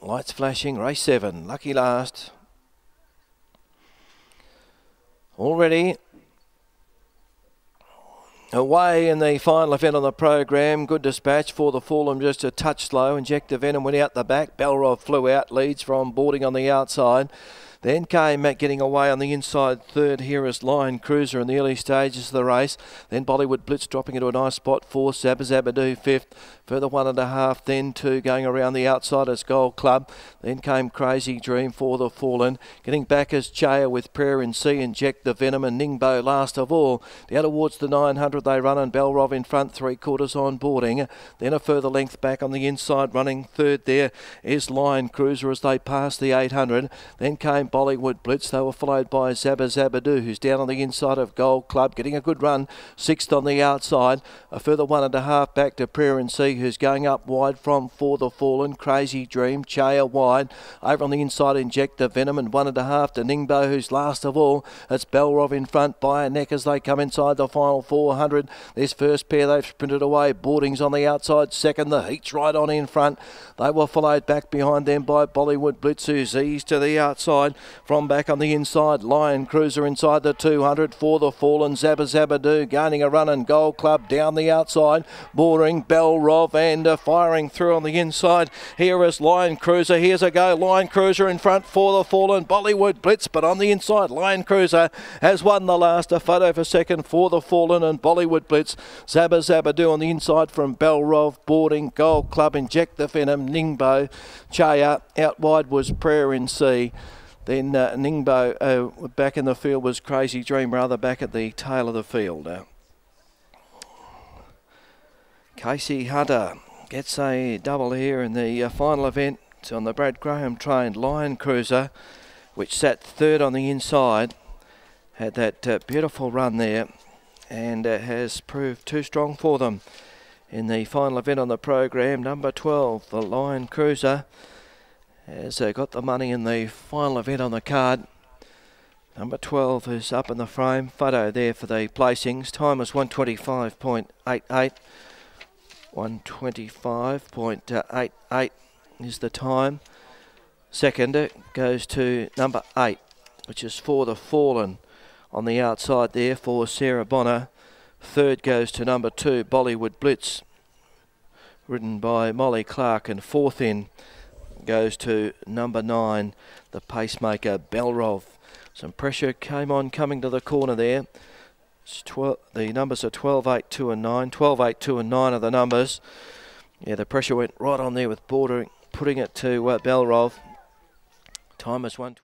Lights flashing, race seven, lucky last. Already away in the final event on the program. Good dispatch for the Fallen, just a touch slow. Inject the Venom went out the back. Belrov flew out, leads from boarding on the outside. Then came Matt getting away on the inside third here as Lion Cruiser in the early stages of the race. Then Bollywood Blitz dropping into a nice spot for Zabazabadoo fifth. Further one and a half, then two going around the outside as Gold Club. Then came Crazy Dream for the Fallen. Getting back as Chaya with Prayer and Sea, Inject the Venom and Ningbo last of all. Down towards the 900 they run and Belrov in front, three quarters on boarding. Then a further length back on the inside running third there is Lion Cruiser as they pass the 800. Then came Bollywood Blitz. They were followed by Zabba Zabadoo, who's down on the inside of Gold Club, getting a good run. Sixth on the outside. A further one and a half back to Prayer and Sea, who's going up wide from For the Fallen. Crazy Dream, Chaya wide. Over on the inside, Inject the Venom, and one and a half to Ningbo, who's last of all. It's Belrov in front by a neck as they come inside the final 400. This first pair, they've sprinted away. Boarding's on the outside, second. The Heat's right on in front. They were followed back behind them by Bollywood Blitz, who's eased to the outside from back on the inside. Lion Cruiser inside the 200 for the fallen Zabba Zabadoo gaining a run and Gold Club down the outside. Bordering Belrov and uh, firing through on the inside. Here is Lion Cruiser. Here's a go. Lion Cruiser in front for the fallen Bollywood Blitz, but on the inside, Lion Cruiser has won the last. A photo for second for the fallen and Bollywood Blitz. Zabba Zabadoo on the inside from Belrov. Boarding Gold Club. Inject the Venom. Ningbo. Chaya. Out wide was Prayer in Sea. Then uh, Ningbo uh, back in the field was Crazy Dream, rather back at the tail of the field. Uh, Casey Hunter gets a double here in the uh, final event on the Brad Graham trained Lion Cruiser, which sat third on the inside. Had that uh, beautiful run there and uh, has proved too strong for them in the final event on the program. Number 12, the Lion Cruiser has uh, got the money in the final event on the card. Number 12 is up in the frame. Photo there for the placings. Time is 125.88. 125.88 is the time. Second goes to number 8, which is for the Fallen on the outside there for Sarah Bonner. Third goes to number 2, Bollywood Blitz, ridden by Molly Clark. And fourth in goes to number nine, the pacemaker Belrov. Some pressure came on coming to the corner there. the numbers are 12, 8, 2 and 9. 12, 8, 2 and 9 are the numbers. Yeah, the pressure went right on there with bordering, putting it to uh, Belrov. Time is 1.